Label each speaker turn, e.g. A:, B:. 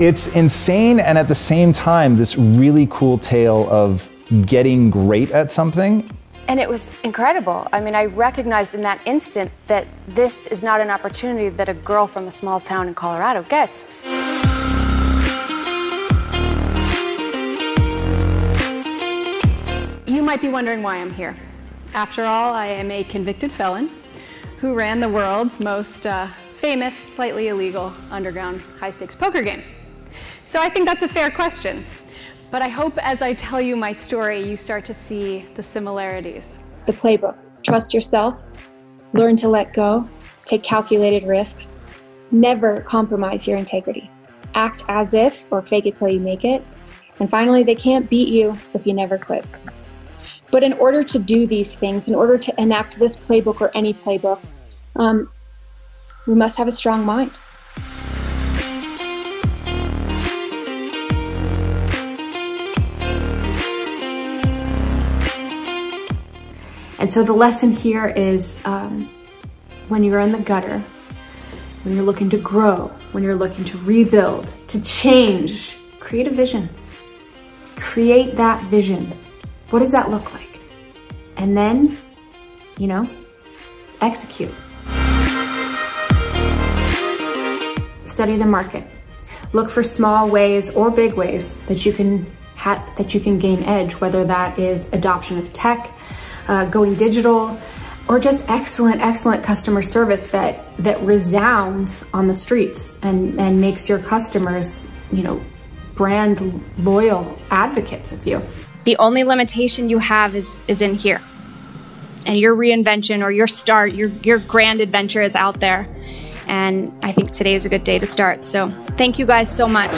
A: It's insane and at the same time, this really cool tale of getting great at something.
B: And it was incredible. I mean, I recognized in that instant that this is not an opportunity that a girl from a small town in Colorado gets.
C: You might be wondering why I'm here. After all, I am a convicted felon who ran the world's most uh, famous, slightly illegal underground high stakes poker game. So I think that's a fair question. But I hope as I tell you my story, you start to see the similarities.
D: The playbook trust yourself, learn to let go, take calculated risks, never compromise your integrity, act as if or fake it till you make it, and finally, they can't beat you if you never quit. But in order to do these things, in order to enact this playbook or any playbook, um, we must have a strong mind.
E: And so the lesson here is um, when you're in the gutter, when you're looking to grow, when you're looking to rebuild, to change, create a vision. Create that vision. What does that look like? And then, you know, execute. Study the market. Look for small ways or big ways that you can that you can gain edge, whether that is adoption of tech, uh, going digital, or just excellent, excellent customer service that, that resounds on the streets and, and makes your customers, you know, brand loyal advocates of you.
B: The only limitation you have is, is in here. And your reinvention or your start, your, your grand adventure is out there. And I think today is a good day to start. So thank you guys so much.